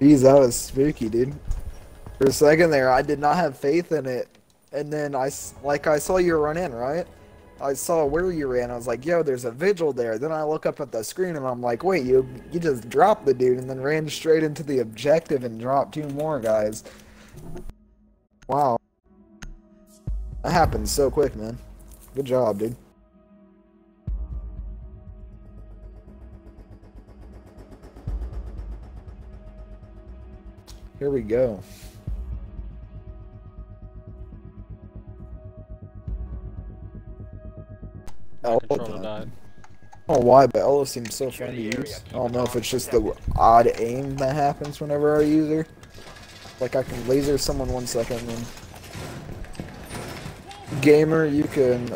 Jeez, that was spooky, dude. For a second there, I did not have faith in it. And then I, like, I saw you run in, right? I saw where you ran. I was like, yo, there's a vigil there. Then I look up at the screen and I'm like, wait, you you just dropped the dude and then ran straight into the objective and dropped two more guys. Wow. That happened so quick, man. Good job, dude. Here we go. Oh, controller God. died. I don't know why, but Ela seems so fun to use. I don't know if it's just the odd aim that happens whenever I use her. Like I can laser someone one second and Gamer, you can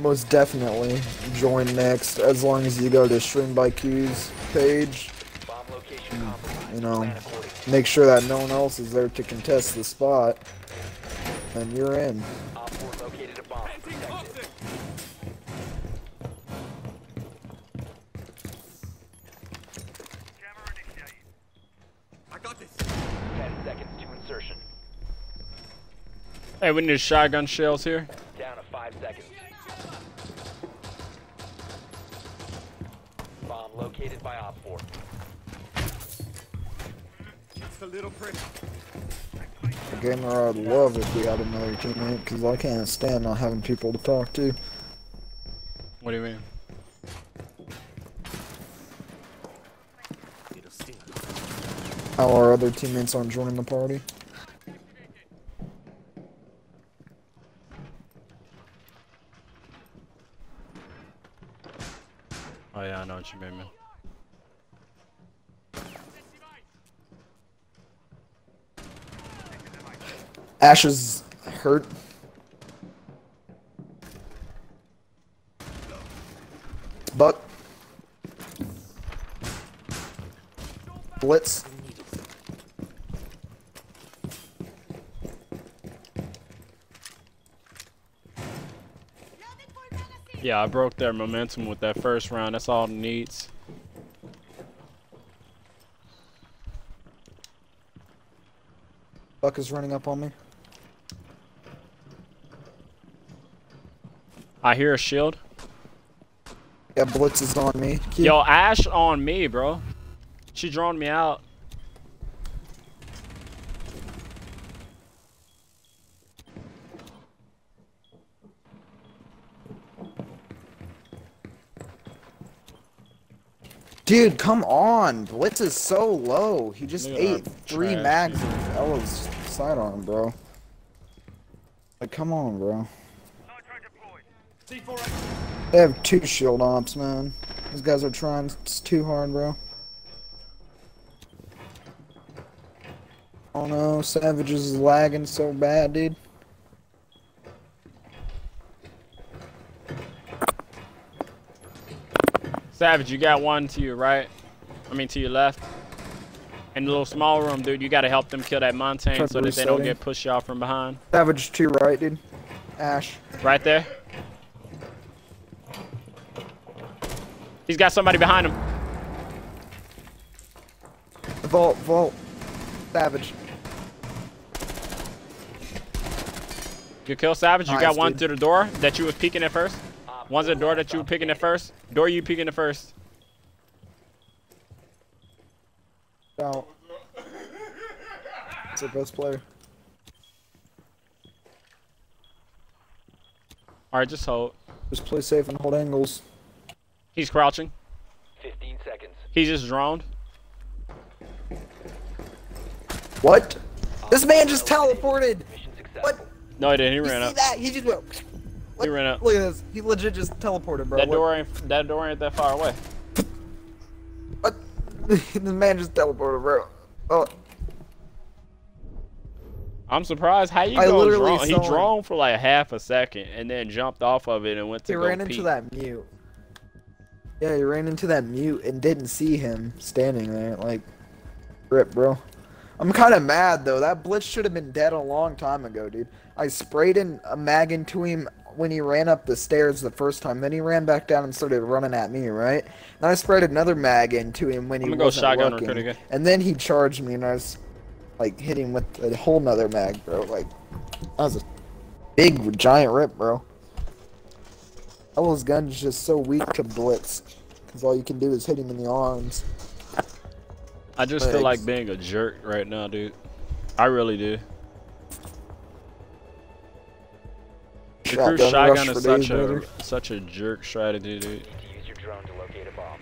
most definitely join next as long as you go to Stream by Q's page. Bomb location compromised. You know, make sure that no one else is there to contest the spot. And you're in. Op 4 located a bomb. Protect it. I got this. 10 seconds to insertion. Hey, we need shotgun shells here. Down to 5 seconds. Bomb located by Op 4. Just a little prick. A gamer, I'd love if we had another teammate because I can't stand not having people to talk to. What do you mean? Little sting. How our other teammates aren't joining the party. Oh yeah, I know what you mean, man. Ash is hurt. Buck. Blitz. Yeah, I broke their momentum with that first round. That's all it needs. Buck is running up on me. I hear a shield. Yeah, Blitz is on me. Keep- Yo, Ash on me, bro. She drawn me out. Dude, come on. Blitz is so low. He just ate three trash, mags of Ela's sidearm, bro. Like, come on, bro. They have two shield ops, man. These guys are trying it's too hard, bro. Oh no, Savage is lagging so bad, dude. Savage, you got one to your right. I mean, to your left. In the little small room, dude, you gotta help them kill that Montagne so that they don't get pushed off from behind. Savage to your right, dude. Ash. Right there. He's got somebody behind him. Vault, vault. Savage. Good kill, Savage. You Nice, got one dude. to the door that you was peeking at first. One's the door that you were op picking at first. Door you peeking at first. Out. It's our best player. Alright, just hold. Just play safe and hold angles. He's crouching. 15 seconds. He just droned. What? This man just teleported! Mission successful. What? No, he didn't. He You ran see up. that? He just went. What? ran up. Look at this. He legit just teleported, bro. That What- door ain't that door ain't that far away. What? this man just teleported, bro. Oh, I'm surprised how you I go literally drone. He saw droned for like half a second and then jumped off of it and went to he go ran into peek. that mute. Yeah, you ran into that mute and didn't see him standing there. Like, rip, bro. I'm kind of mad though. That blitz should have been dead a long time ago, dude. I sprayed in a mag into him when he ran up the stairs the first time. Then he ran back down and started running at me, right? And I sprayed another mag into him when he I'm gonna go wasn't shotgun looking. again. And then he charged me, and I was like hitting him with a whole nother mag, bro. Like that was a big giant rip, bro. All gun is just so weak to blitz, because all you can do is hit him in the arms. I just feel like being a jerk right now, dude. I really do. Recruit Shotgun shotgun is such a brother. such a jerk strategy, dude. Need to use your drone to locate a bomb.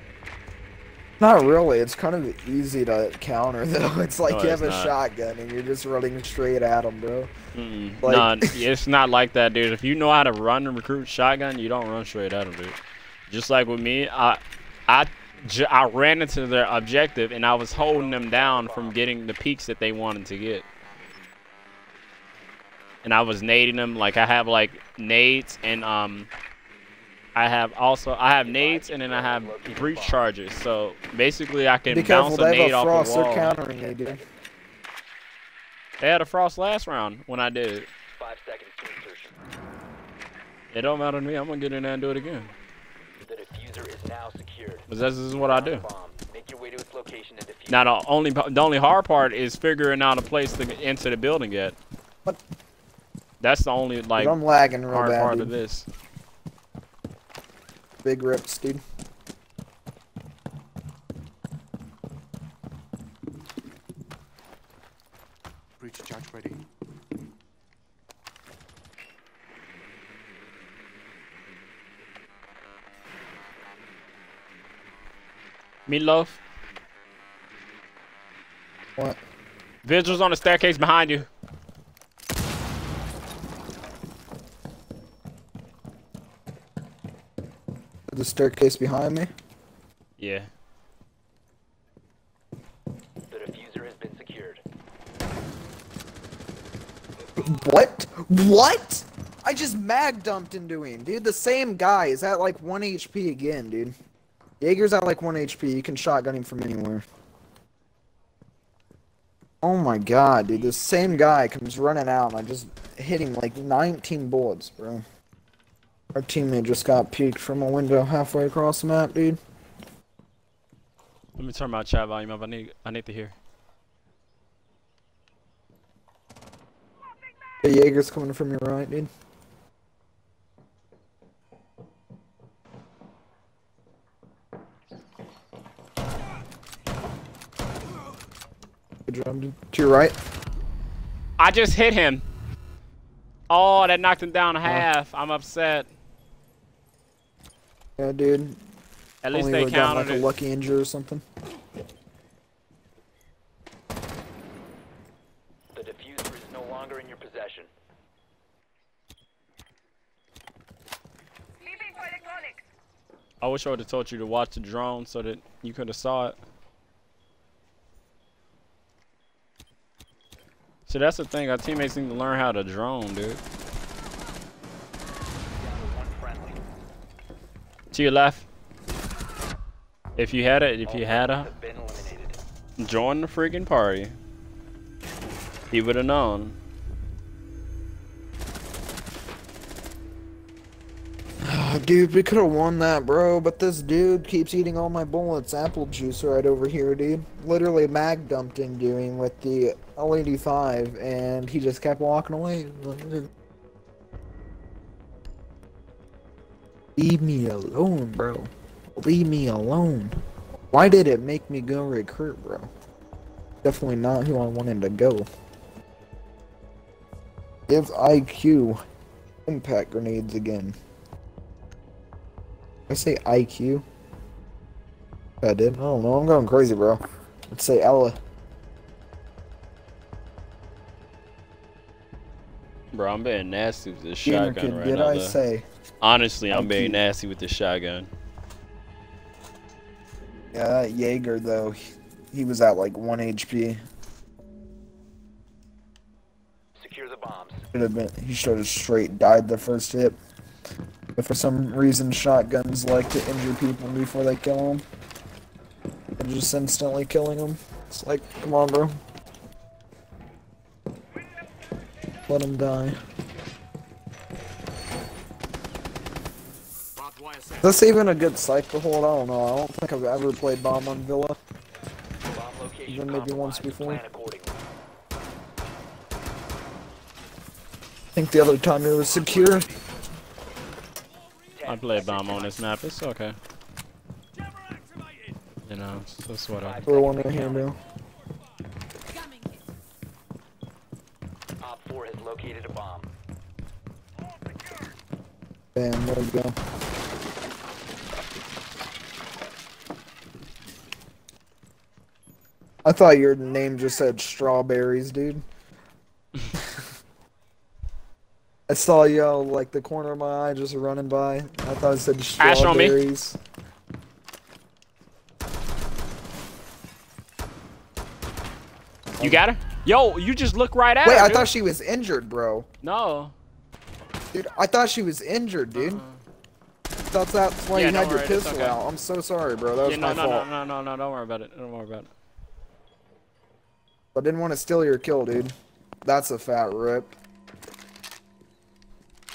Not really. It's kind of easy to counter, though. It's like No, you have a not. shotgun and you're just running straight at them, bro. Mm-mm. Like- nah, it's not like that, dude. If you know how to run and recruit shotgun, you don't run straight at them, dude. Just like with me, I, I, I ran into their objective and I was holding them down from getting the peaks that they wanted to get. And I was nading them like I have like nades and um, I have also I have nades and then I have breach charges. So basically, I can Be careful, bounce a they nade have a off frost. the They're wall. countering you, dude. They had a frost last round when I did it. Five seconds to insertion. It don't matter to me. I'm gonna get in there and do it again. The diffuser is now secured. Because this is what I do. Make your way to its location and defuse. Now the only the only hard part is figuring out a place to get into the building yet. What? That's the only like I'm lagging real hard bad, part dude. of this. Big rips, dude. Breach charge ready. Meatloaf. What? Vigils on the staircase behind you. The staircase behind me? Yeah. The diffuser has been secured. What? What? I just mag dumped into him, dude. The same guy is at like 1 HP again, dude. Jaeger's at like 1 HP. You can shotgun him from anywhere. Oh my god, dude. The same guy comes running out and I just hit him like 19 bullets, bro. Our teammate just got peeked from a window halfway across the map, dude. Let me turn my chat volume up. I need I need to hear. The Jaeger's coming from your right, dude. Good job, dude. To your right. I just hit him. Oh, that knocked him down uh-huh. half. I'm upset. Yeah, dude. At least Only they would've counted like it. a lucky injury or something. The diffuser is no longer in your possession. I wish I would have told you to watch the drone so that you could have saw it. So that's the thing. Our teammates need to learn how to drone, dude. Down to one friendly. To your left. If you had it, if you had a, join the freaking party. He would have known. Oh, dude, we could have won that, bro. But this dude keeps eating all my bullets. Apple juice right over here, dude. Literally mag dumped into doing with the L85, and he just kept walking away. Leave me alone, bro. Leave me alone. Why did it make me go recruit, bro? Definitely not who I wanted to go. Give IQ impact grenades again. I say IQ. I did. I don't know. I'm going crazy, bro. Let's say Ela. Bro, I'm being nasty with this Junior shotgun kid, right did now. I though. say? Honestly, I'm being IQ. nasty with this shotgun. Yeah, that Jaeger though, he, he was at like one HP. Secure the bombs. Should have been. He should have straight died the first hit. But for some reason, shotguns like to injure people before they kill them. And just instantly killing them. It's like, come on, bro. Let him die. Is this even a good site to hold? I don't know. I don't think I've ever played bomb on Villa. Bomb location Even maybe once before. I think the other time it was secure. I played bomb on this map. It's okay. You know, it's, it's I. We're one in here now. Op 4 has located a bomb. Bam, there we go. I thought your name just said strawberries, dude. I saw you uh, like the corner of my eye just running by. I thought it said Ash on me. strawberries. You got her? Yo, you just look right at Wait, her. Wait, I dude. thought she was injured, bro. No. Dude, I thought she was injured, dude. Thought that's why. Yeah, you had your worry, it's pistol okay. out. I'm so sorry, bro. That was Yeah, no, my no, fault. no, no, no, no. Don't worry about it. Don't worry about it. I didn't want to steal your kill, dude. That's a fat rip.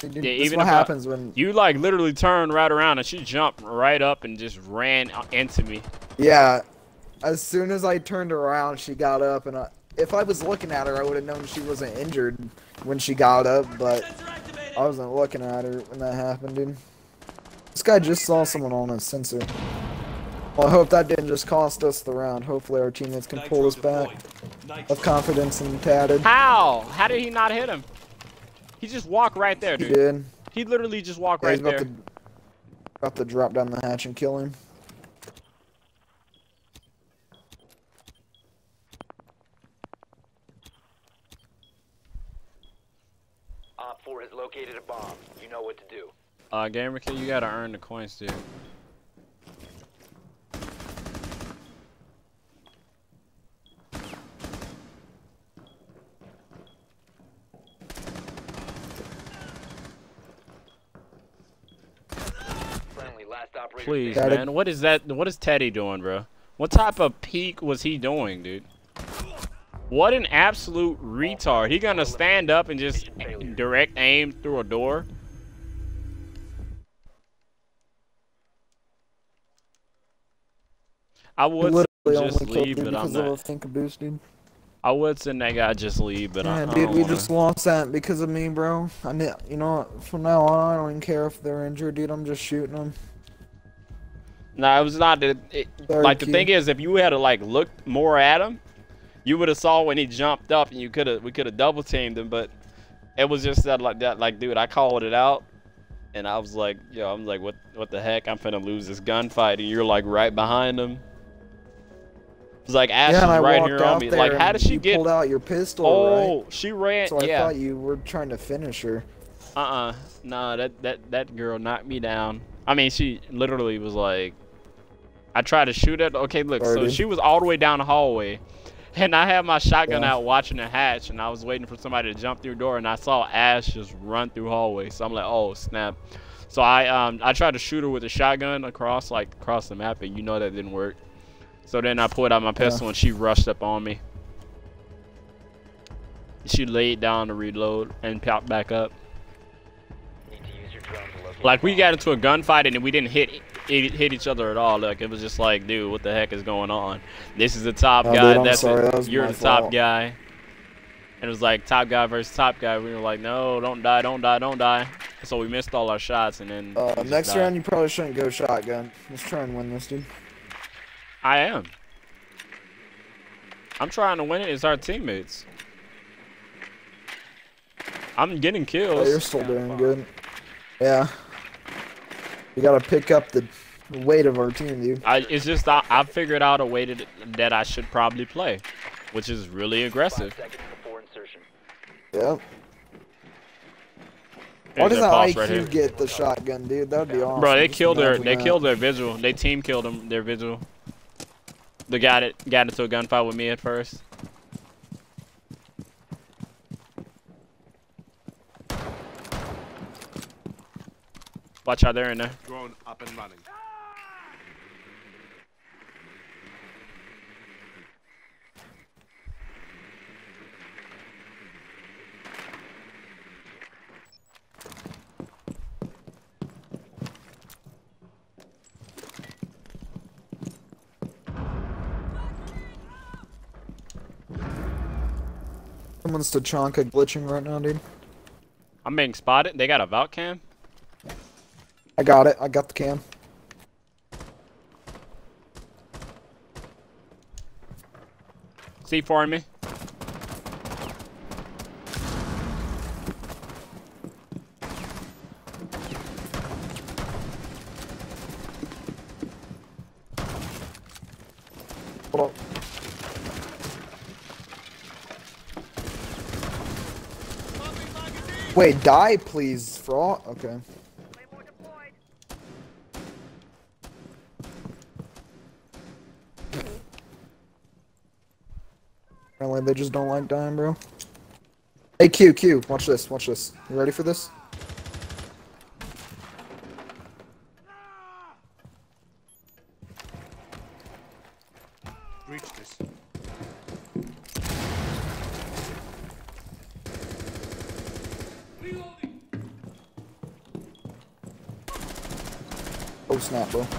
Dude, Yeah, this even what happens when. You like literally turned right around and she jumped right up and just ran uh, into me. Yeah, as soon as I turned around, she got up, and I, if I was looking at her, I would have known she wasn't injured when she got up, but I wasn't looking at her when that happened, dude. This guy just saw someone on a sensor. Well, I hope that didn't just cost us the round. Hopefully our teammates can pull us back. Have confidence and Tatted. How? How did he not hit him? He just walked right there, dude. He did. He literally just walked Yeah, right there. to about to drop down the hatch and kill him. Op 4 has located a bomb. You know what to do. Uh, Gamer Kid, you gotta earn the coins, dude. Friendly, last operator Please, man. What is that? What is Teddy doing, bro? What type of peek was he doing, dude? What an absolute retard. He gonna stand up and just direct aim through a door? I would literally just leave, but I'm because of a not. boost, dude. I would send that guy just leave, but I, Yeah, I dude, don't we wanna. just lost that because of me, bro. I ne- you know what? From now on, I don't even care if they're injured, dude. I'm just shooting them. No, it was not. It, it, like the thing is, if you had to like look more at him, you would have saw when he jumped up, and you could have we could have double teamed him. But it was just that like that. Like, dude, I called it out, and I was like, yo, I'm like, what what the heck? I'm finna lose this gunfight, and you're like right behind him. It's like Ash yeah, is right here on me. Like, how did she get? pulled out your pistol, Oh, right? she ran. So I yeah. thought you were trying to finish her. Uh-uh. Nah, that that that girl knocked me down. I mean, she literally was like, I tried to shoot at. Okay, look. So she was all the way down the hallway, and I had my shotgun Yeah. out watching the hatch, and I was waiting for somebody to jump through the door, and I saw Ash just run through hallway. So I'm like, oh snap. So I um I tried to shoot her with a shotgun across like across the map, and you know that didn't work. So then I pulled out my pistol, and she rushed up on me. She laid down to reload and popped back up. Need to use your drone to locate Like we got into a gunfight and we didn't hit hit, hit each other at all. Like it was just like, dude, what the heck is going on? This is the top Oh, guy. dude, That's sorry, it. that You're the top guy. And it was like top guy versus top guy. We were like, no, don't die, don't die, don't die. So we missed all our shots and then. Uh, next died. round, you probably shouldn't go shotgun. Let's try and win this, dude. I am. I'm trying to win it. It's our teammates. I'm getting kills. Oh, you're still doing good. Yeah. You gotta pick up the weight of our team, dude. I, it's just I, I figured out a way to, that I should probably play, which is really aggressive. Five seconds before. Yep. Why does their that IQ right get the shotgun, dude? That'd be awesome. Bro, they Just killed their they killed their visual. They team killed them. Their visual. The guy that got into a gunfight with me at first. Watch out, they're in there. Drone up and running. Someone's Tachanka glitching right now, dude. I'm being spotted. They got a vault cam. I got it. I got the cam. C4 in me. Hold on. Wait, die, please, Fraud. Okay. They just don't like dying, bro. Hey, Q, Q, watch this, watch this. You ready for this? Breach this. Oh snap, bro. Op 4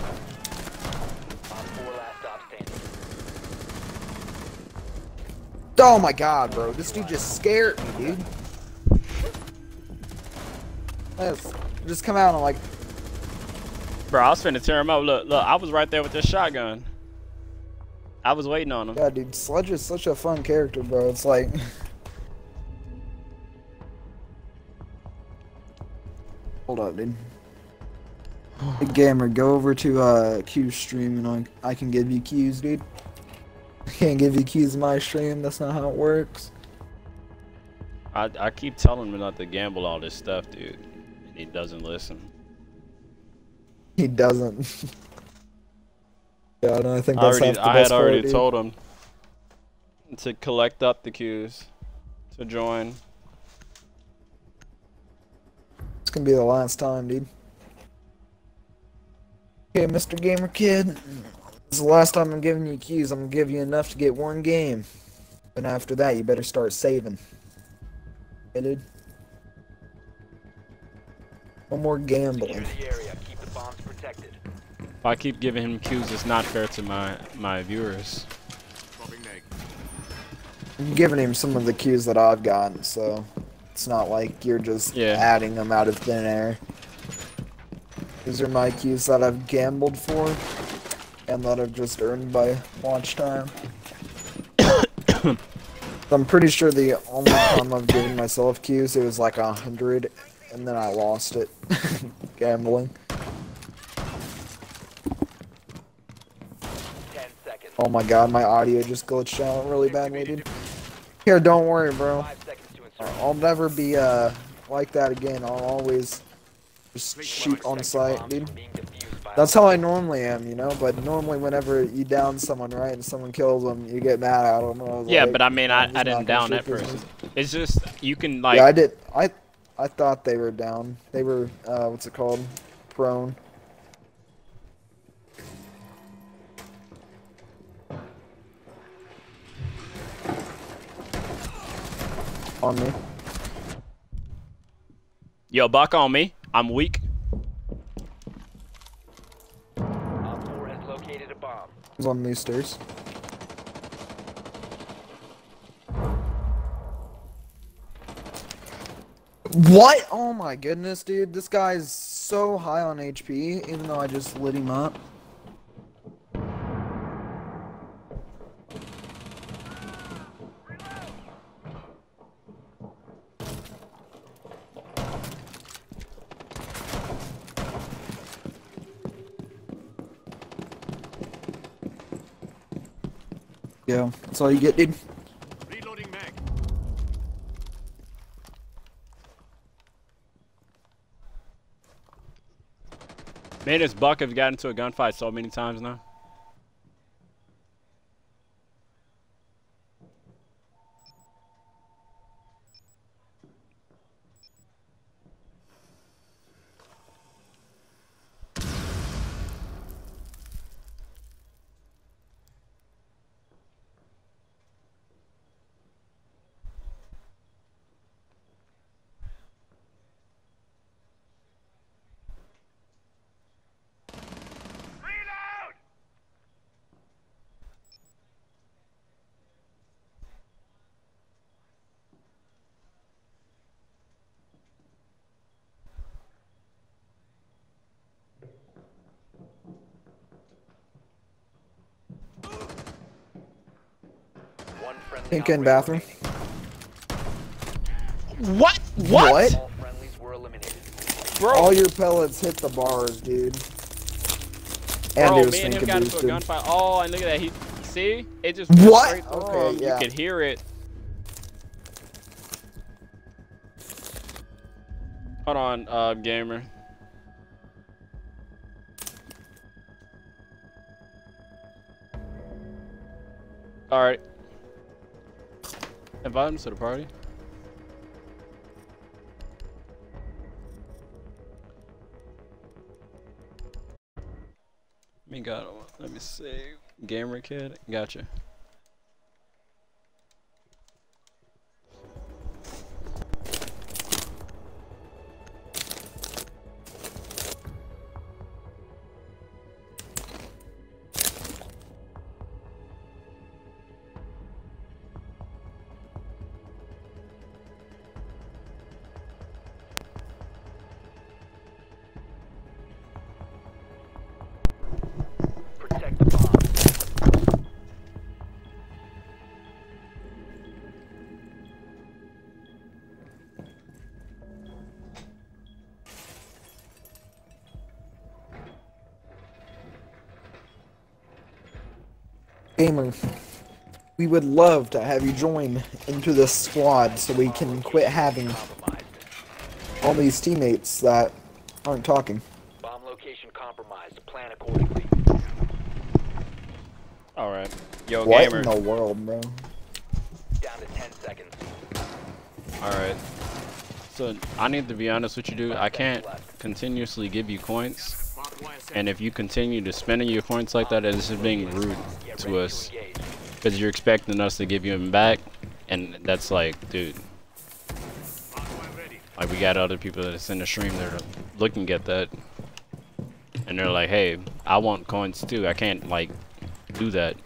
last stop standing. Oh my god, bro. This dude just scared me, dude. Just come out and like, Bro, I was finna tear him up. Look, look, I was right there with this shotgun. I was waiting on him. yeah, dude, Sledge is such a fun character, bro. It's like, hold up, dude. Hey, gamer, go over to uh Q stream and I I can give you cues, dude. I can't give you cues in my stream. That's not how it works. I, I keep telling him not to gamble all this stuff, dude. And he doesn't listen. He doesn't. yeah, I think I that's already, half the I had already dude. told him to collect up the cues to join. It's gonna be the last time, dude. Okay, Mr. Gamer Kid. This is the last time I'm giving you keys. I'm gonna give you enough to get one game. And after that, you better start saving. Okay, dude? No more Secure gambling. the area. Keep the bombs protected. If I keep giving him cues, it's not fair to my my viewers. I'm giving him some of the keys that I've gotten, so it's not like you're just Yeah. adding them out of thin air. These are my keys that I've gambled for, and that I've just earned by watch time. I'm pretty sure the only time I've given myself cues, it was like a hundred, and then I lost it gambling. Oh my god, my audio just glitched out really badly, dude. Here, don't worry, bro. 5 seconds to insert. I'll never be uh like that again. I'll always just shoot on sight, dude. From being defused by That's how I normally am, you know. But normally, whenever you down someone, right, and someone kills them, you get mad at them. I was Yeah, like, but I mean, I, I didn't down that person. It's just you can like yeah, I did. I I thought they were down. They were uh, what's it called? Prone. On me. yo buck on me. I'm weak. He's on these stairs. What? Oh my goodness, dude. This guy's so high on HP, even though I just lit him up. Yeah, that's all you get, dude. Reloading mag. Man, this buck have gotten into a gunfight so many times now. Pink in bathroom. What? What? What? All friendlies were eliminated. Bro, All your pellets hit the bars, dude. And bro it was me and him thinking got into a boosted. gunfight. Oh, and look at that. He see? It just What? Okay, him. yeah. You could hear it. Hold on, uh, gamer. All right. Invite him to the party. Me. Let me see. Gamer kid. Gotcha. Gamer, we would love to have you join into this squad so we can quit having all these teammates that aren't talking. Bomb location compromised. Plan accordingly. All right. Yo, What gamer. in the world, bro? Down to 10 seconds. All right. So I need to be honest with you, dude. I can't continuously give you coins, Barbed wire set. and if you continue to spending your coins like that, it's just being rude Get to us. Because you're expecting us to give you them back, and that's like, dude. Like we got other people that's in the stream that are looking at that, and they're like, "Hey, I want coins too. I can't like do that."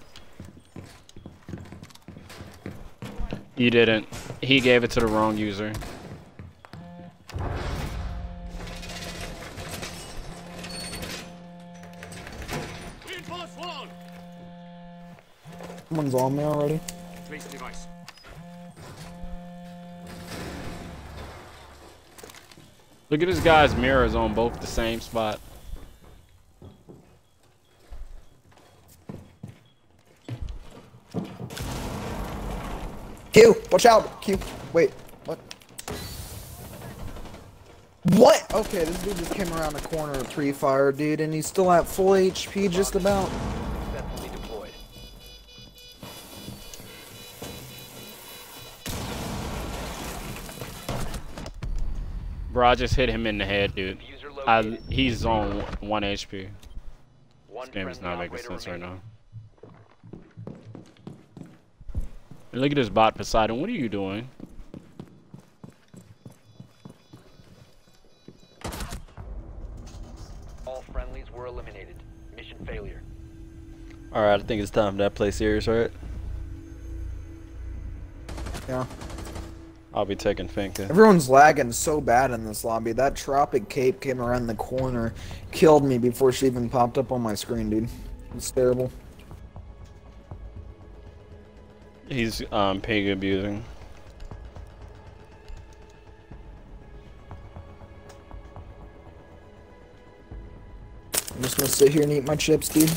You didn't. He gave it to the wrong user. Someone's on me already. Place device. Look at this guy's mirrors on both the same spot. Q, watch out! Q, wait, what? What? Okay, this dude just came around the corner pre-fire, dude, and he's still at full HP just about. Bro, I just hit him in the head, dude. I, he's on one HP. This game is not making sense right now. And look at this bot Poseidon. What are you doing? All friendlies were eliminated. Mission failure. Alright, I think it's time to play serious, right? Yeah. I'll be taking Finka. Everyone's lagging so bad in this lobby. That Tropic Cape came around the corner, killed me before she even popped up on my screen, dude. It's terrible. He's um pig abusing. I'm just gonna sit here and eat my chips, dude.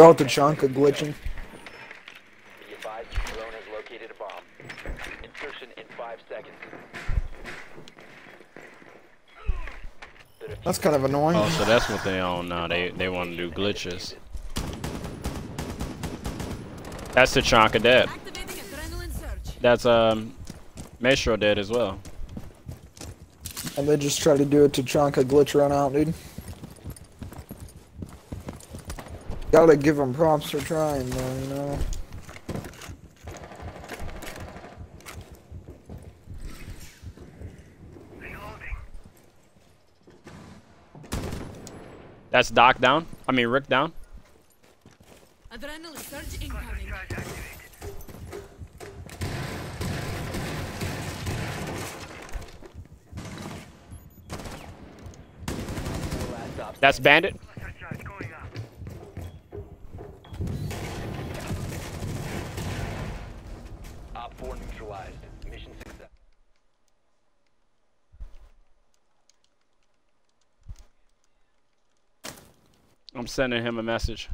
They're all Tachanka glitching. Be advised drone has located a bomb. Insertion in five seconds. That's kind of annoying. Oh, so that's what they own now. They they want to do glitches. That's the Chonka dead. Activating adrenaline surge. That's um, Maestro dead as well. And they just try to do a Tachanka glitch run out, dude. Gotta give them props for trying, though, you know. That's Doc down. I mean Rick down. Adrenaline surge incoming. That's Bandit. 4 neutralized. Mission success. I'm sending him a message.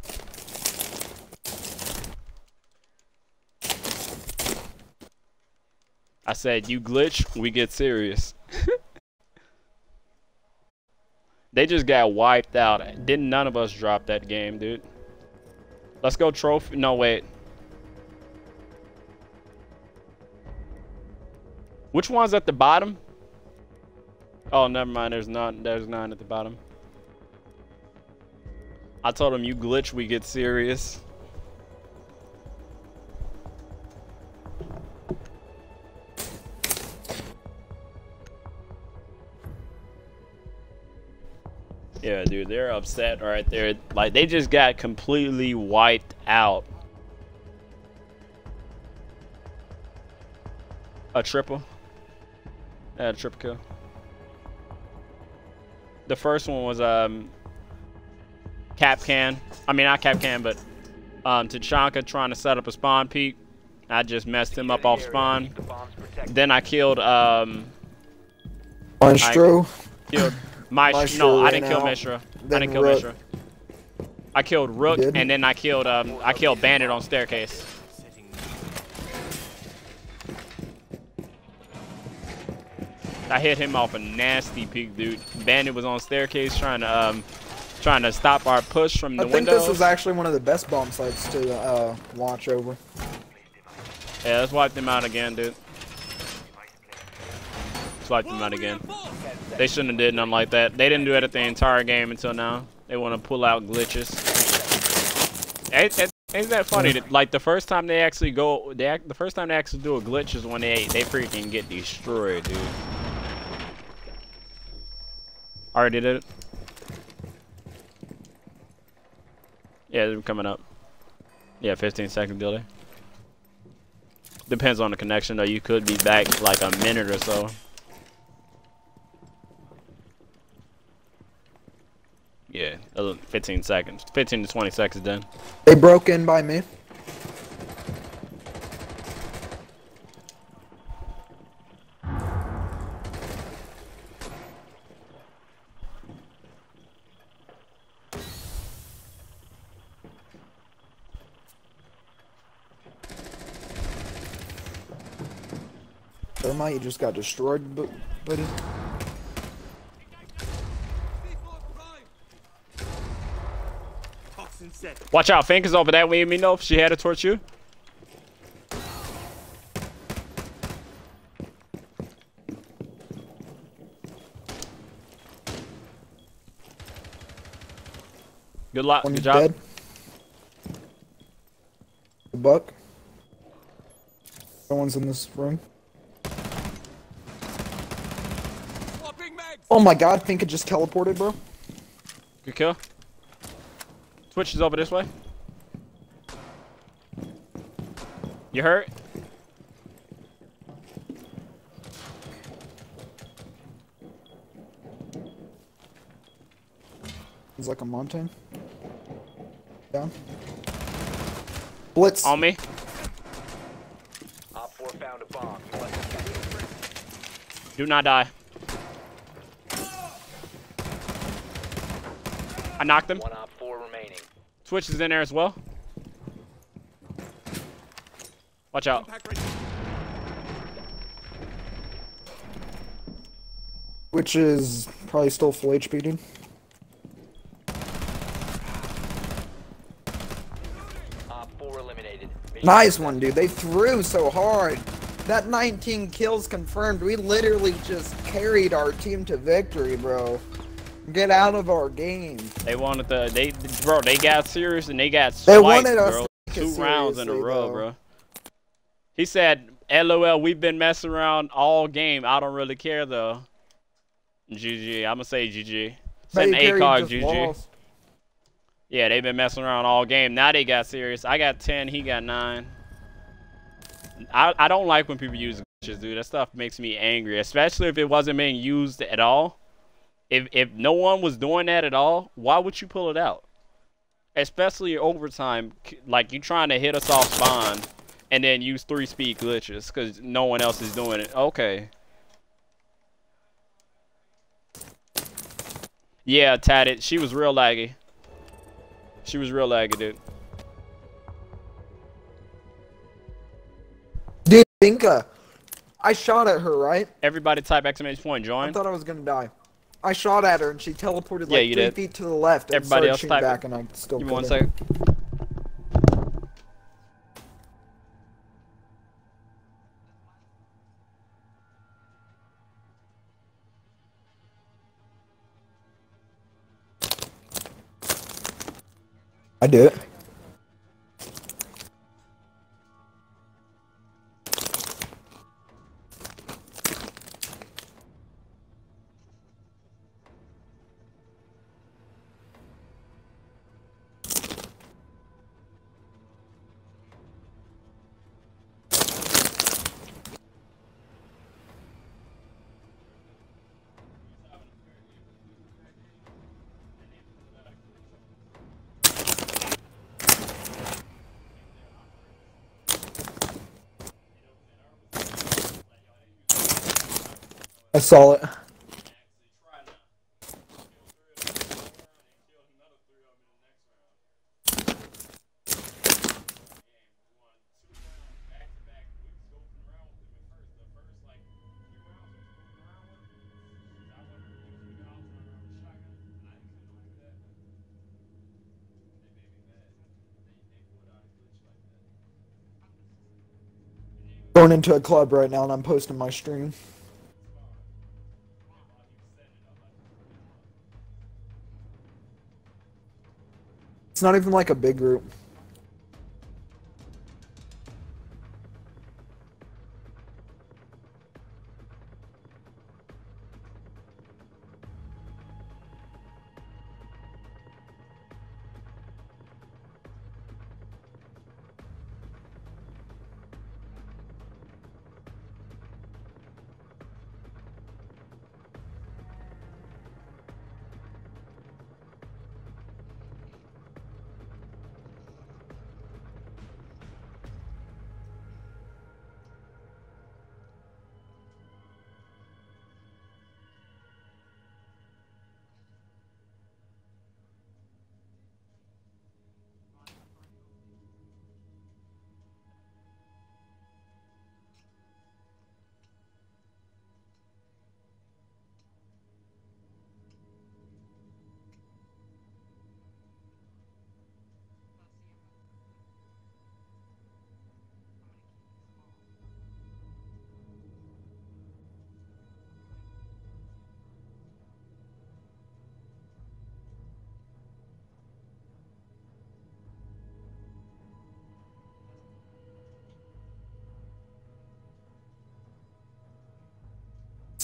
I said, you glitch, we get serious. they just got wiped out. Didn't none of us drop that game, dude. Let's go trophy. No, wait. Which one's at the bottom? Oh, never mind. There's none. There's none at the bottom. I told him you glitch, we get serious. Yeah, dude, they're upset right there. Like they just got completely wiped out. A triple. Yeah, a triple kill. The first one was um Kapkan. I mean, not Kapkan, but um, Tachanka trying to set up a spawn peak. I just messed him up off spawn. Keep the bombs protected. Then I killed um Maestro. killed Maestro. Maestro No, I didn't kill. Maestro. I didn't kill. Maestro. I killed Rook and then I killed um I killed Bandit on staircase. I hit him off a nasty peek, dude. Bandit was on staircase trying to um trying to stop our push from the window. I think windows. this is actually one of the best bomb sites to uh, watch over. Yeah, let's wipe them out again, dude. Let's wipe them out again. They shouldn't have did nothing like that. They didn't do it at the entire game until now. They want to pull out glitches. Ain't, ain't- ain't that funny? that, Like the first time they actually go, they act, the first time they actually do a glitch is when they they freaking get destroyed, dude. Already did it. Yeah, they're coming up. Yeah, 15 second delay. Depends on the connection though. You could be back like a minute or so. Yeah, 15 seconds. 15 to 20 seconds then. They broke in by me. Thermite, you just got destroyed, buddy. Watch out, Fink is over that way. Me know if she had headed towards you. Good luck. One Good job. dead. The buck. No one's in this room. Swapping mags. Oh my god, Pink had just teleported, bro. Good kill. Switch is over this way. You hurt? He's like a mountain. Down. Blitz. On me. Op 4 found a bomb. You must defend it. Do not die. Knocked him. One op four remaining. Twitch is in there as well. Watch out. Impact. Which is probably still full HP, dude. Op four eliminated. Mission Nice one, dude. They threw so hard. That 19 kills confirmed. We literally just carried our team to victory, bro. Get out of our game. They wanted the they bro. They got serious and they got They swiped, wanted us bro. Two rounds in a row, though. bro. He said, "LOL, we've been messing around all game. I don't really care though." GG. I'm gonna say GG. Send They carried ACOG GG. lost. Yeah, they've been messing around all game. Now they got serious. I got 10, he got 9. I, I don't like when people use glitches, dude. That stuff makes me angry, especially if it wasn't being used at all. If if no one was doing that at all, why would you pull it out? Especially overtime, like you trying to hit us off spawn and then use three speed glitches because no one else is doing it. Okay. Yeah, tatted. She was real laggy. She was real laggy, dude. Dude, Finka. I shot at her, right? Everybody type exclamation point join. I join. thought I was gonna die. I shot at her and she teleported Yeah, like you three did. feet to the left and Everybody started else shooting type it. back and I still Give me one couldn't. second. I do it. Saw it. Going into a club right now and I'm posting my stream. It's not even like a big group.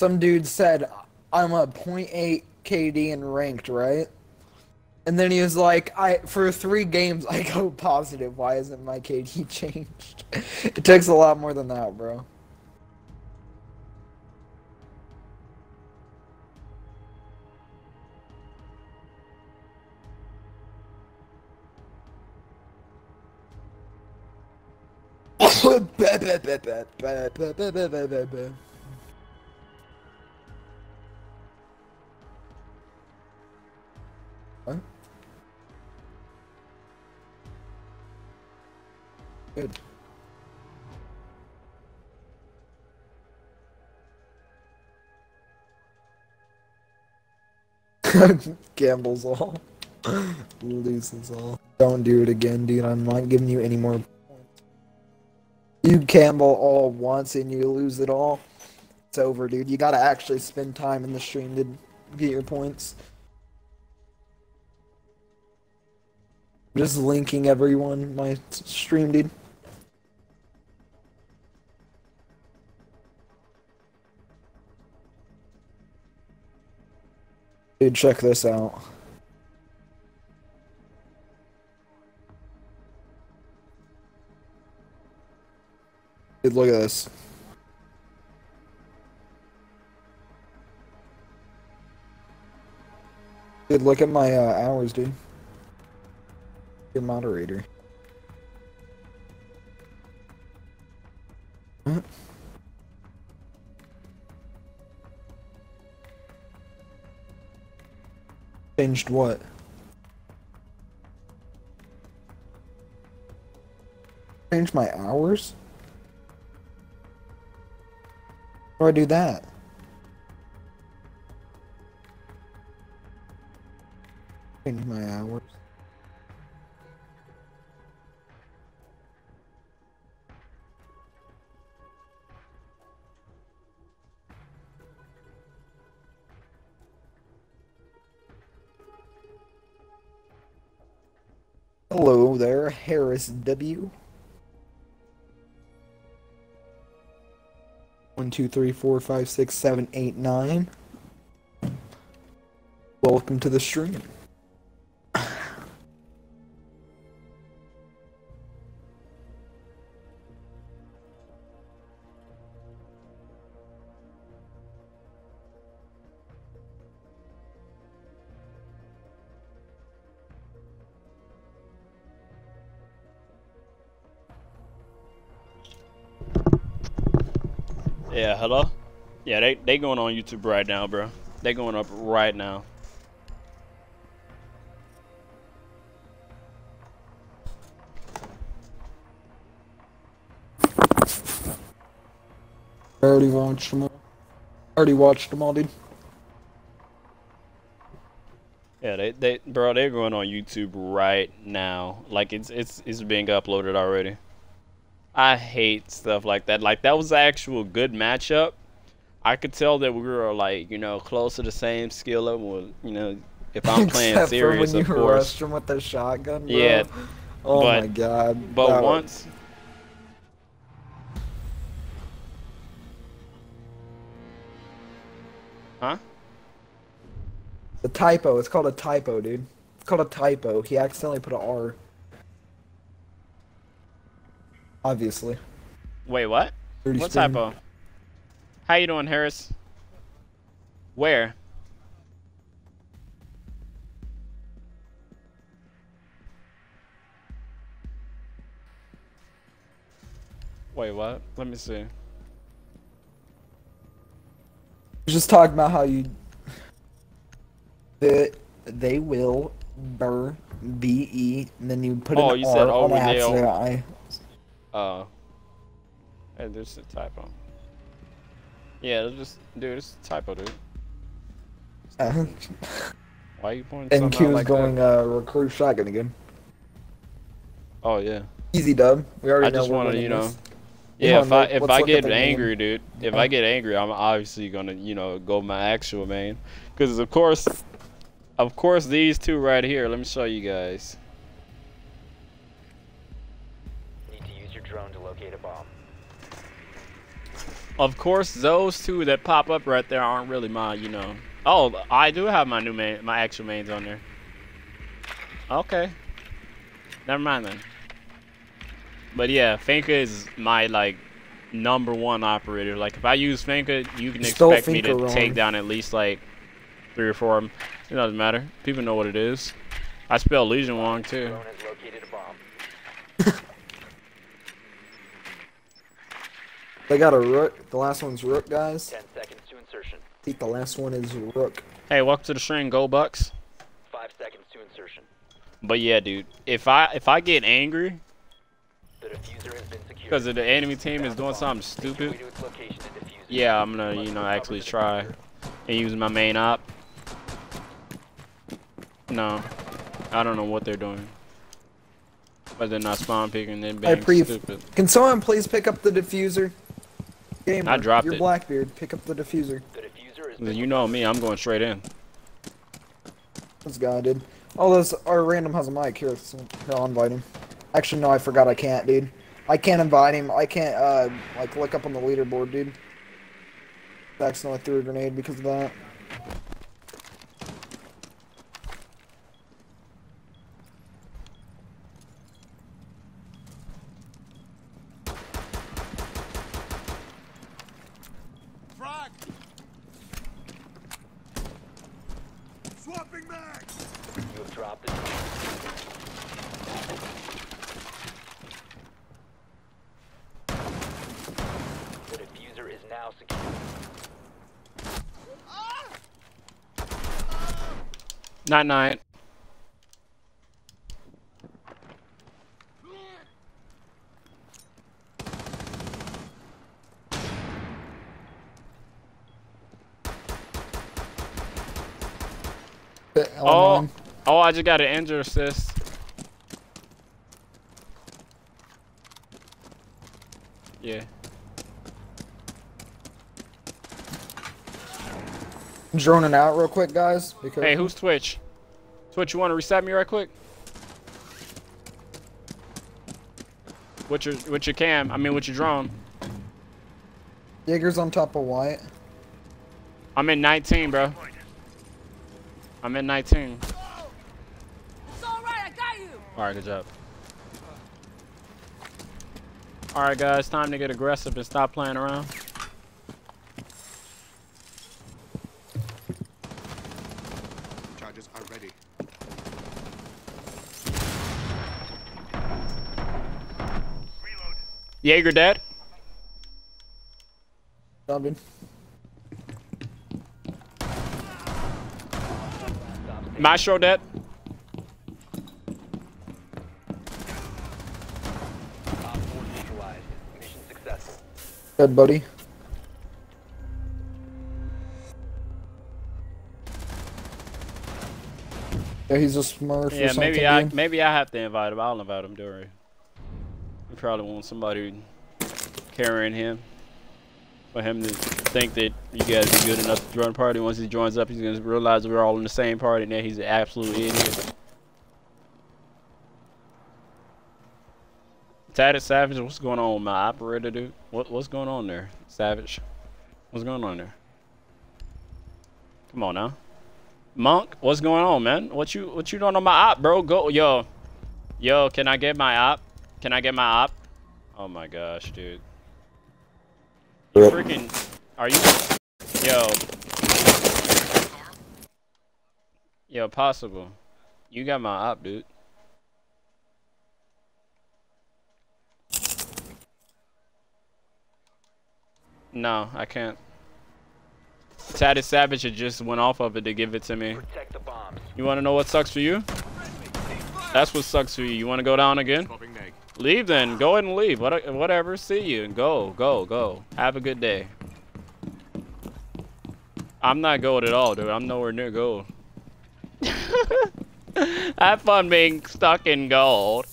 Some dude said, I'm a 0.8 KD in ranked, right? And then he was like, I for three games I go positive. Why isn't my KD changed? it takes a lot more than that, bro. Good. Gambles all. Loses all. Don't do it again, dude. I'm not giving you any more points. You gamble all once and you lose it all. It's over, dude. You gotta actually spend time in the stream to get your points. Just linking everyone my stream, dude. Dude, check this out. Dude, look at this. Dude, look at my uh, hours, dude. Your moderator. Changed what? Changed my hours? How do I do that? Change my hours. Hello there, Harris W. One, two, three, four, five, six, seven, eight, nine. Welcome to the stream. Yeah, they they going on YouTube right now, bro. They going up right now. I already watched them all. I Already watched them all, dude. Yeah, they they bro, they're going on YouTube right now. Like it's it's it's being uploaded already. I hate stuff like that. Like that was an actual good matchup. I could tell that we were like, you know, close to the same skill level. You know, if I'm playing Except serious, for when of you course. him with the shotgun, bro. Yeah, Oh but- my god. But that was- once, huh? The typo. It's called a typo, dude. It's called a typo. He accidentally put an R. Obviously. Wait, what? What typo? How you doing, Harris? Where? Wait, what? Let me see. Just talking about how you. The, they will bur b e and then you put Oh, an you R said on over there. accident. I Uh. Hey, there's a typo. Yeah, just, dude, it's a typo, dude. Why are you pointing and something Q out is like going that? uh recruit shotgun again. Oh yeah. Easy dub. We already I know just want to, you know. this. Yeah, if I if I get angry, dude, if Yeah. I get angry, I'm obviously gonna, you know, go my actual main, because of course, of course, these two right here. Let me show you guys. Of course, those two that pop up right there aren't really my, you know. Oh, I do have my new main, my actual mains on there. Okay. Never mind then. But yeah, Finka is my like number one operator. Like if I use Finka, you can stole expect me to Finka take down at least like three or four of them. It doesn't matter. People know what it is. I spell Legion wrong too. Drone has located a bomb. They got a rook. The last one's rook, guys. Ten seconds to insertion. I think the last one is rook. Hey, welcome to the stream, Go Bucks. Five seconds to insertion. But yeah, dude, if I if I get angry, The diffuser has been secured. Because if the enemy team is doing something stupid, way to its location and defuse it. yeah, I'm gonna, you know, actually try and use my main op. No, I don't know what they're doing. But they're not spawn picking, they're I being pre- stupid. Can someone please pick up the diffuser? Gamer, I dropped your it. Blackbeard, pick up the diffuser. The diffuser has been Then You know me, I'm going straight in. This guy did. Oh, this our random has a mic here. So here, I'll invite him. Actually, no, I forgot I can't, dude. I can't invite him. I can't uh like look up on the leaderboard, dude. I accidentally threw a grenade because of that. Frag! Swapping mags! You have dropped the The diffuser is now secure. Night night. Oh, oh, I just got an injury assist. Yeah. I'm droning out real quick, guys. Because Hey, who's Twitch? Twitch, you want to reset me right quick? What's your what's your cam? I mean, what's your drone? Jaeger's on top of White. I'm in 19, bro. I'm in 19. It's all right. I got you. All right, good job. All right, guys, time to get aggressive and stop playing around. Jaeger dead. Dude. Maestro dead. Op 4 neutralized. Mission successful. Good, buddy. Yeah, he's a smurf or Yeah, maybe I maybe I have to invite him. I'll invite him, don't worry. Probably want somebody carrying him. For him to think that you guys are good enough to join the party. Once he joins up, he's gonna realize we're all in the same party and that he's an absolute idiot. Tatted Savage, what's going on my operator, dude? What what's going on there, Savage? What's going on there? Come on now. Monk, what's going on, man? What you what you doing on my op, bro? Go, yo, yo. Can I get my op? Can I get my op? Oh my gosh, dude. You freaking, are you? Yo, yo, possible. You got my op, dude. No, I can't. Tatted Savage had just went off of it to give it to me. Protect the bombs. You want to know what sucks for you? That's what sucks for you. You want to go down again? Leave then. Go ahead and leave. What, whatever. See you. And Go, go, go. Have a good day. I'm not gold at all, dude. I'm nowhere near gold. Have fun being stuck in gold.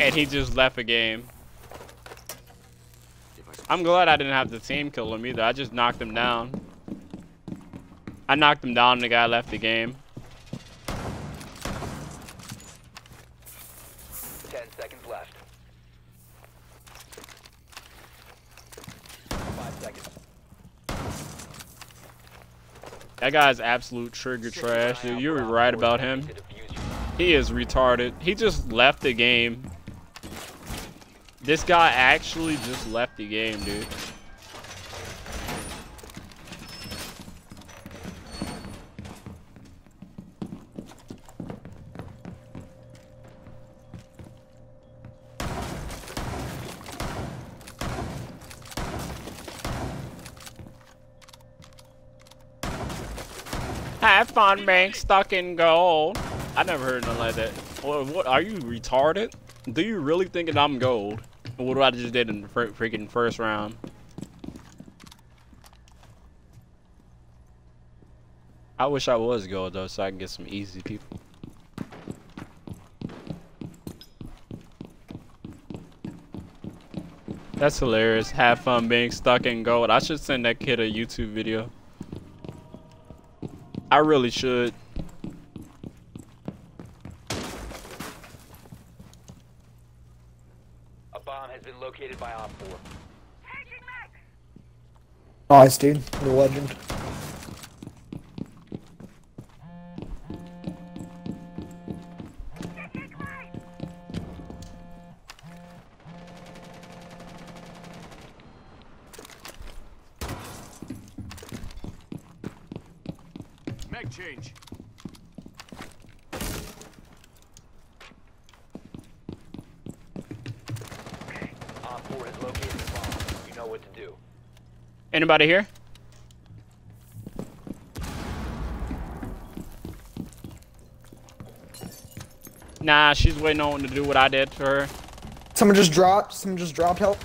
And he just left the game. I'm glad I didn't have the team kill him either. I just knocked him down. I knocked him down and the guy left the game. 10 seconds left. 5 seconds. That guy's absolute trigger trash, dude. You were right about him. To defuse you. He is retarded. He just left the game. This guy actually just left the game, dude. Fun being stuck in gold. I never heard nothing like that. What, what are you retarded? Do you really think that I'm gold? What do I just did in the fr- freaking first round? I wish I was gold though, so I can get some easy people. That's hilarious. Have fun being stuck in gold. I should send that kid a YouTube video. I really should. A bomb has been located by Op 4. Nice, dude. You're a legend. 4 has located the bomb. You know what to do. Anybody here? Nah, she's waiting on one to do what I did to her. Someone just dropped. Someone just dropped help.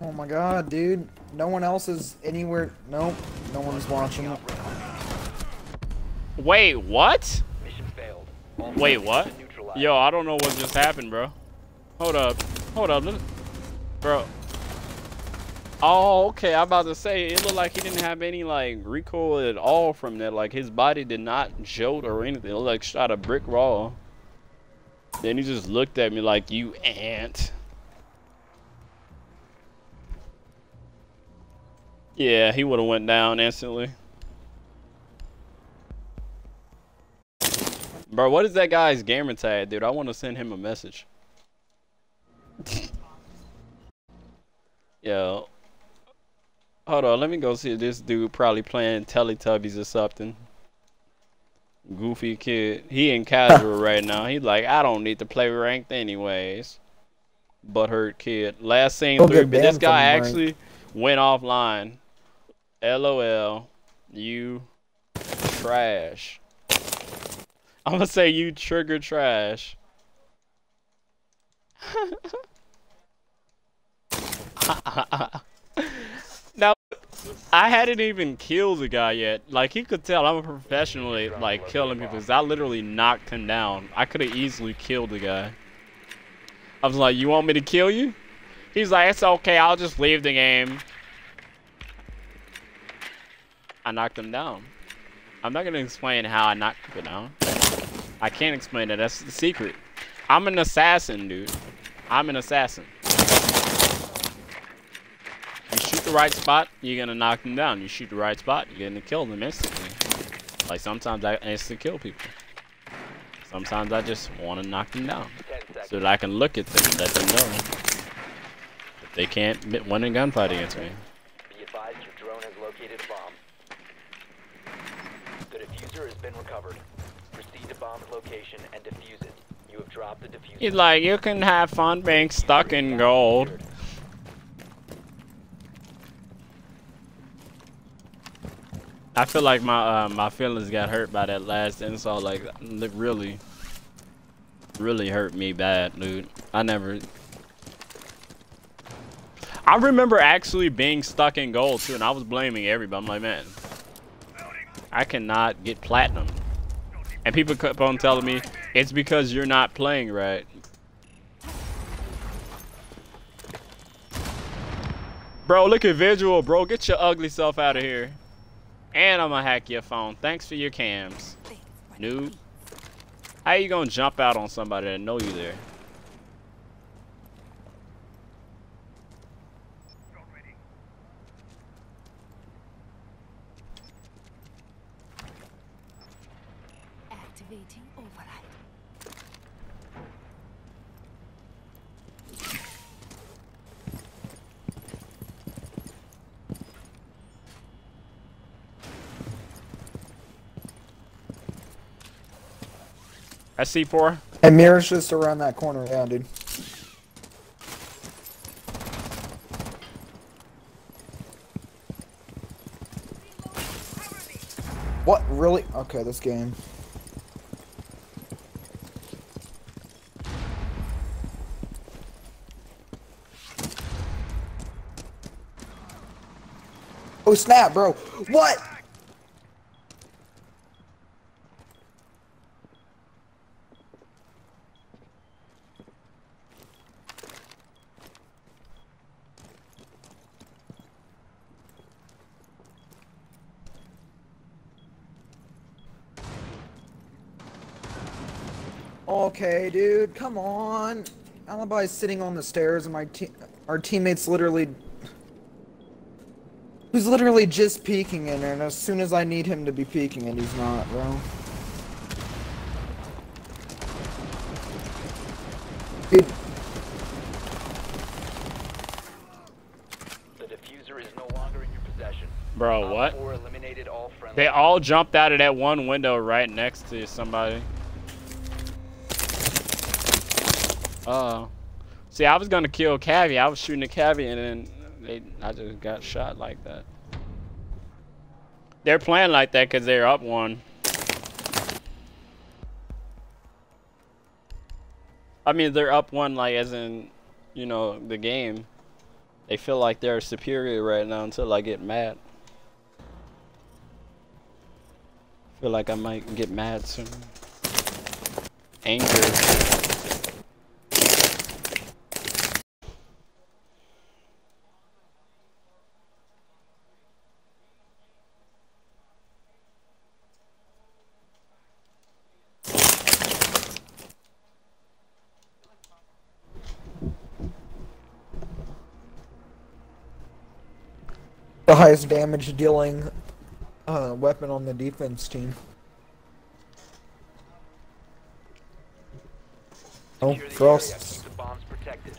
Oh my god, dude. No one else is anywhere. Nope. No one's watching. Wait, what? Mission failed. Wait, what? neutralized. Yo, I don't know what just happened, bro. Hold up. Hold up. Bro. Oh, okay. I'm about to say, it looked like he didn't have any, like, recoil at all from that. Like, his body did not jolt or anything. It looked like shot a brick wall. Then he just looked at me like, you ant. Yeah, he would have went down instantly. Bro, what is that guy's gamer tag, dude? I want to send him a message. Yo. Hold on, let me go see this dude probably playing Teletubbies or something. Goofy kid. He in casual right now. He like, I don't need to play ranked anyways. Butthurt kid. Last seen through, but this guy actually went offline. LOL. You trash. I'm gonna say you trigger trash. now, I hadn't even killed the guy yet. Like he could tell I'm professionally like killing people because I literally knocked him down. I could have easily killed the guy. I was like, "You want me to kill you?" He's like, "It's okay. I'll just leave the game." I knocked him down. I'm not gonna explain how I knocked people down. I can't explain it. That's the secret. I'm an assassin, dude. I'm an assassin. You shoot the right spot, you're gonna knock them down. You shoot the right spot, you're gonna kill them instantly. Like sometimes I instantly kill people. Sometimes I just want to knock them down so that I can look at them and let them know that they can't win a gunfight against me. Be advised your drone has located a bomb. The diffuser has been recovered. Proceed to bomb's location and defuse it. You have dropped the diffuser. He's like, you can have fun being stuck in gold. I feel like my uh, my feelings got hurt by that last insult. Like, really, really hurt me bad, dude. I never. I remember actually being stuck in gold too, and I was blaming everybody. I'm like, man, I cannot get platinum. And people kept on telling me it's because you're not playing right. Bro, look at visual, bro. Get your ugly self out of here. And I'm gonna hack your phone. Thanks for your cams. Noob. How you gonna jump out on somebody that know you there? I see four. And mirrors just around that corner yeah, dude. What? Really? Okay, this game. Oh snap, bro. What? Come on. Alibi's sitting on the stairs, and my te- our teammates literally Who's literally just peeking in there, and as soon as I need him to be peeking, and he's not, bro. Dude, The diffuser is no longer in your possession. Bro, what? all. They all jumped out of that one window right next to somebody. Uh, see, I was gonna kill Cavi. I was shooting a Cavi, and then they, I just got shot like that. They're playing like that because they're up one. I mean, they're up one, like as in, you know, the game. They feel like they're superior right now until I get mad. Feel like I might get mad soon. Anger. The highest damage dealing uh, weapon on the defense team. Oh, Secure the area. Keep Frost. the bombs protected.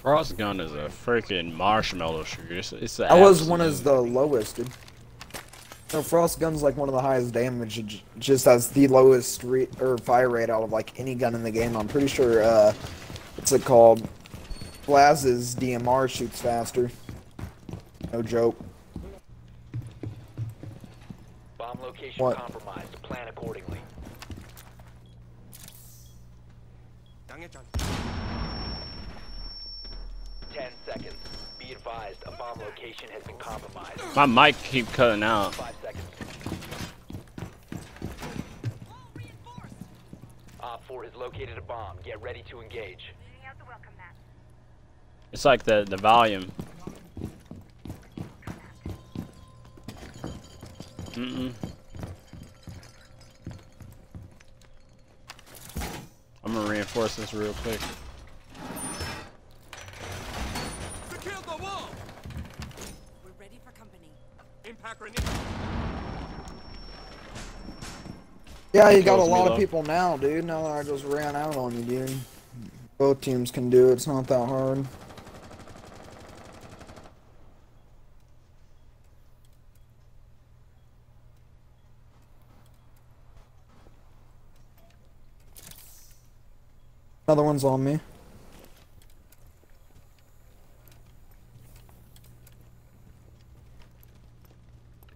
Frost gun is a freaking marshmallow shooter. It's, it's a That was one absolute- of the lowest, dude. No, Frost gun's like one of the highest damage, it just has the lowest re- or fire rate out of like any gun in the game. I'm pretty sure, uh, what's it called? Blaz's DMR shoots faster. No joke. Bomb location What? compromised. Plan accordingly. Ten seconds. Be advised, a bomb location has been compromised. My mic keep cutting out. Five seconds. Op 4 has located a bomb. Get ready to engage. It's like the the volume. Mm-mm. I'm gonna reinforce this real quick. Secure the wall! We're ready for company. Impact grenade. Yeah, you got a Kills me, lot though. of people now, dude. Now that I just ran out on you, dude. Both teams can do it. It's not that hard. Another one's on me.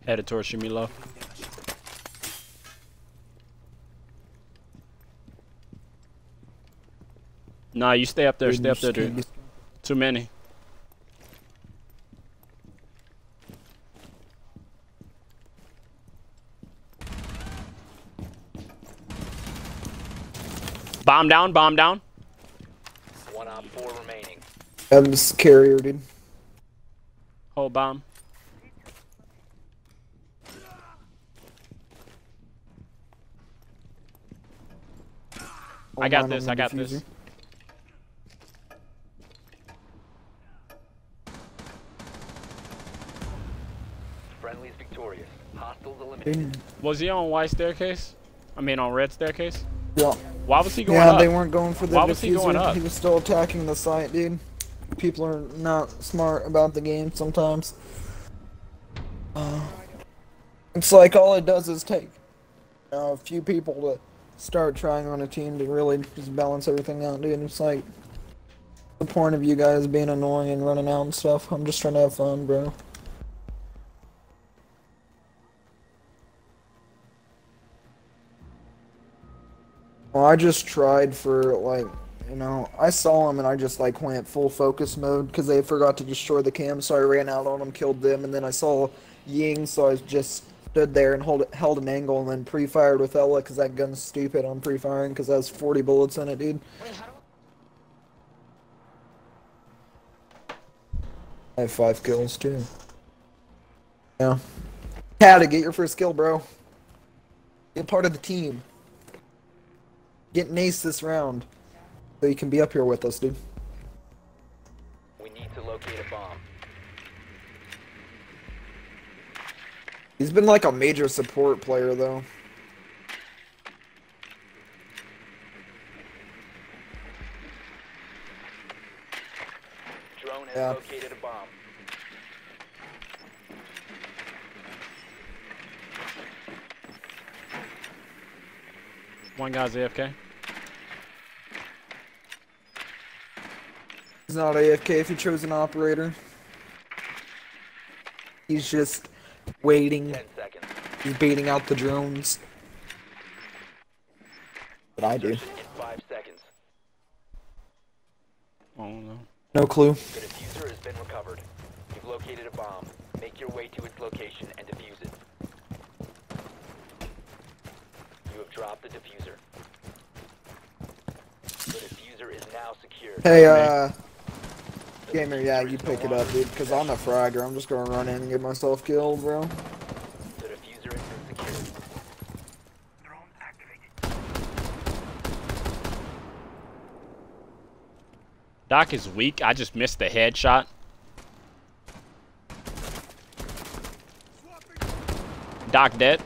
Headed towards Shimilo. Nah, you stay up there. Stay up there, dude. Too many. Bomb down, bomb down. One Op 4 remaining. Ev's carrier, dude. Hold bomb. I got this, I got diffuser. this. Friendly's victorious. Hostiles eliminated. Was he on white staircase? I mean on red staircase? Yeah, Why was he going yeah up? they weren't going for the Why diffuser. was he going up? He was still attacking the site, dude. People are not smart about the game sometimes. Uh, it's like all it does is take you know, a few people to start trying on a team to really just balance everything out, dude. It's like the point of you guys being annoying and running out and stuff. I'm just trying to have fun, bro. Well, I just tried for like, You know, I saw him and I just like went full focus mode because they forgot to destroy the cam, so I ran out on them, killed them, and then I saw Ying, so I just stood there and hold, held an angle and then pre-fired with Ela because that gun's stupid on pre-firing because it has 40 bullets in it, dude. I have five kills too. Yeah. Had to get your first kill, bro. Get part of the team. Get an ace this round. So you can be up here with us, dude. We need to locate a bomb. He's been like a major support player, though. Drone has Yeah. located a bomb. One guy's AFK. He's not AFK if he chose an operator. He's just waiting. He's baiting out the drones. But I do. Insertion in five seconds. I don't. No clue. The diffuser has been recovered. You've located a bomb. Make your way to its location and defuse it. You have dropped the diffuser. The diffuser is now secure. Hey, uh, gamer, yeah, you pick it up, dude. Cause I'm a fragger. I'm just gonna run in and get myself killed, bro. The diffuser has been secured. Doc is weak. I just missed the headshot. Doc dead.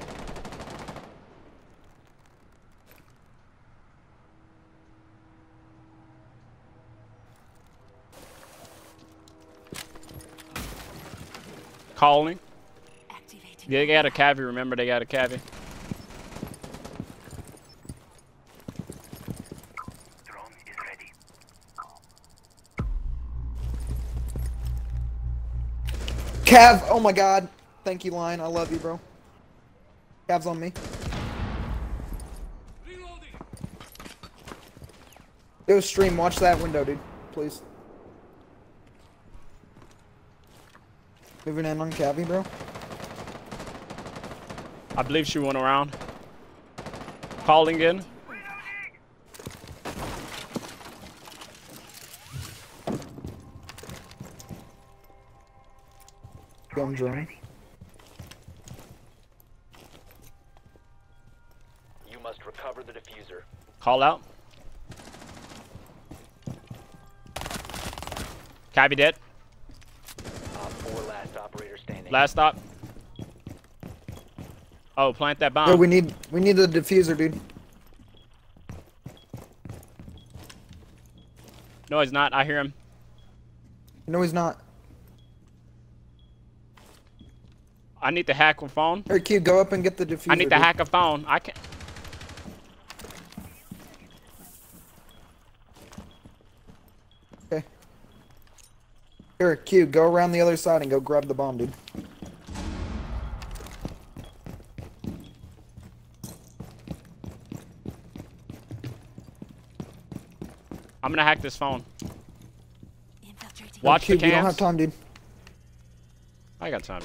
Calling. Activating. They got a cavy. Remember, they got a cavy. Cav, oh my god. Thank you, Lion. I love you, bro. Cav's on me. Reloading. Go stream, watch that window, dude. Please. Moving in on Cavi, bro. I believe she went around. Calling in. Gun drone. You must recover the diffuser. Call out. Cabby dead. Op 4 last operator standing. Last stop. Oh, plant that bomb. Yo, we need we need the diffuser, dude. No, he's not. I hear him. No, he's not. I need to hack a phone. Here, Q, go up and get the diffuser. I need to dude. hack a phone. I can't. Okay. Here, Q, go around the other side and go grab the bomb, dude. Gonna hack this phone. Infiltrating. Watch Q, the we don't have time, dude. I got time.